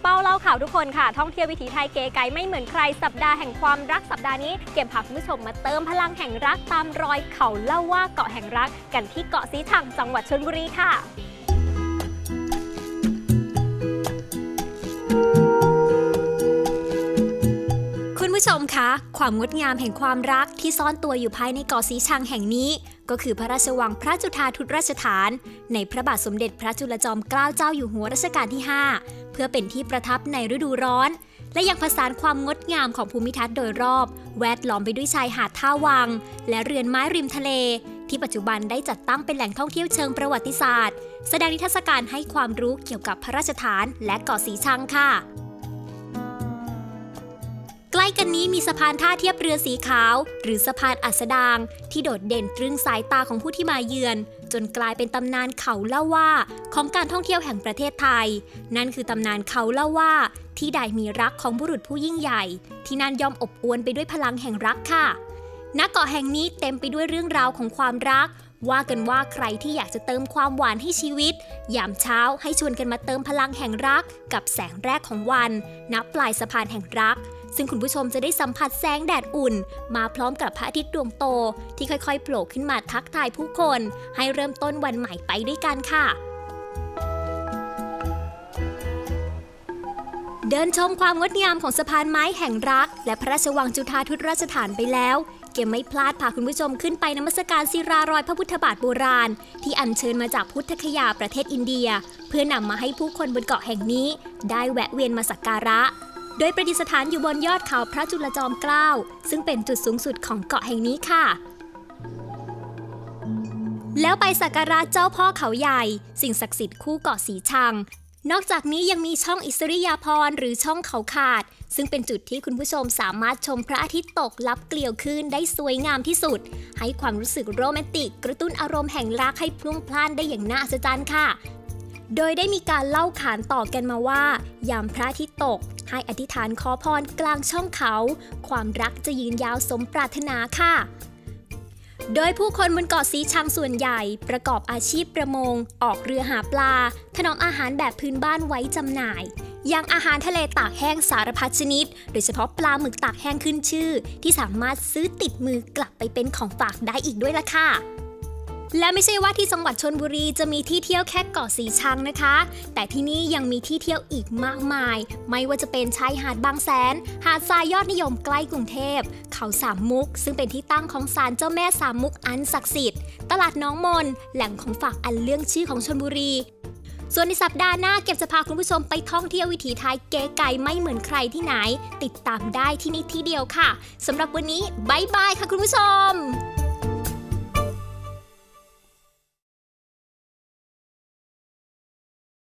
เป่าเล่าข่าวทุกคนค่ะ ท่องเที่ยววิถีไทยเก๋ไก๋ไม่เหมือนใครสัปดาห์แห่งความรักสัปดาห์นี้ เก็บพาคุณผู้ชมมาเติมพลังแห่งรักตามรอยเขาเล่าว่าเกาะแห่งรัก กันที่เกาะสีชังจังหวัดชลบุรีค่ะ ผู้ชมคะ ความงดงามแห่งความรักที่ซ่อนตัวอยู่ภายในเกาะสีชังแห่งนี้ ก็คือพระราชวังพระจุฑาทุตราชฐาน ในพระบาทสมเด็จพระจุลจอมเกล้าเจ้าอยู่หัวรัชกาลที่ 5 เพื่อเป็นที่ประทับในฤดูร้อน และยังผสานความงดงามของภูมิทัศน์โดยรอบ แวดล้อมไปด้วยชายหาดท่าวัง และเรือนไม้ริมทะเล ที่ปัจจุบันได้จัดตั้งเป็นแหล่งท่องเที่ยวเชิงประวัติศาสตร์ แสดงนิทรรศการให้ความรู้เกี่ยวกับพระราชฐานและเกาะสีชังค่ะ ล้กันนี้มีสะพานท่าเทียบเรือสีขาว หรือสะพานอัสดาง ที่โดดเด่นตรึงสายตาของผู้ที่มาเยือน จนกลายเป็นตำนานเขาเล่าว่า ของการท่องเที่ยวแห่งประเทศไทย นั่นคือตำนานเขาเล่าว่า ที่ใดมีรักของบุรุษผู้ยิ่งใหญ่ ที่นั่นย่อมอบอวลไปด้วยพลังแห่งรักค่ะณเกาะแห่งนี้เต็มไปด้วยเรื่องราวของความรัก ว่ากันว่าใครที่อยากจะเติมความหวานให้ชีวิต ยามเช้าให้ชวนกันมาเติมพลังแห่งรัก กับแสงแรกของวันณปลายสะพานแห่งรัก ซึ่งคุณผู้ชมจะได้สัมผัสแสงแดดอุ่น มาพร้อมกับพระอาทิตย์ดวงโต ที่ค่อยๆ โผล่ขึ้นมาทักทายผู้คน ให้เริ่มต้นวันใหม่ไปด้วยกันค่ะ เดินชมความงดงามของสะพานไม้แห่งรัก และพระราชวังจุฑาทุตราชฐานไปแล้วเกมไม่พลาดพาคุณผู้ชมขึ้นไปนมัสการศิรารอยพระพุทธบาทโบราณ ที่อัญเชิญมาจากพุทธคยาประเทศอินเดีย เพื่อนำมาให้ผู้คนบนเกาะแห่งนี้ ได้แวะเวียนมาสักการะ โดยประดิษฐานอยู่บนยอดเขาพระจุลจอมเกล้า ซึ่งเป็นจุดสูงสุดของเกาะแห่งนี้ค่ะ แล้วไปสักการะเจ้าพ่อเขาใหญ่ สิ่งศักดิ์สิทธิ์คู่เกาะสีชัง นอกจากนี้ยังมีช่องอิสริยาภรณ์หรือช่องเขาขาด ซึ่งเป็นจุดที่คุณผู้ชมสามารถชมพระอาทิตย์ตกลับเกลียวขึ้นได้สวยงามที่สุด ให้ความรู้สึกโรแมนติก กระตุ้นอารมณ์แห่งรักให้พลุ่งพล่านได้อย่างน่าอัศจรรย์ค่ะ โดยได้มีการเล่าขานต่อกันมาว่ายามพระอาทิตย์ตก ให้อธิษฐานขอพรกลางช่องเขา ความรักจะยืนยาวสมปรารถนาค่ะ โดยผู้คนบนเกาะสีชังส่วนใหญ่ ประกอบอาชีพประมง ออกเรือหาปลา ถนอมอาหารแบบพื้นบ้านไว้จำหน่ายอย่างอาหารทะเลตากแห้งสารพัดชนิด โดยเฉพาะปลาหมึกตากแห้งขึ้นชื่อ ที่สามารถซื้อติดมือกลับไปเป็นของฝากได้อีกด้วยล่ะค่ะ และไม่ใช่ว่าที่จังหวัดชนบุรีจะมีที่เที่ยวแค่เกาะสีชังนะคะ แต่ที่นี่ยังมีที่เที่ยวอีกมากมาย ไม่ว่าจะเป็นชายหาดบางแสน หาดทรายยอดนิยมใกล้กรุงเทพ เขาสามมุก ซึ่งเป็นที่ตั้งของศาลเจ้าแม่สามมุกอันศักดิ์สิทธิ์ ตลาดน้องมน แหล่งของฝากอันเรื่องชื่อของชนบุรี ส่วนในสัปดาห์หน้าเก็บจะพาคุณผู้ชมไปท่องเที่ยววิถีไทยเก๋ไก่ไม่เหมือนใครที่ไหน ติดตามได้ที่นี่ที่เดียวค่ะสำหรับวันนี้บายบายค่ะคุณผู้ชม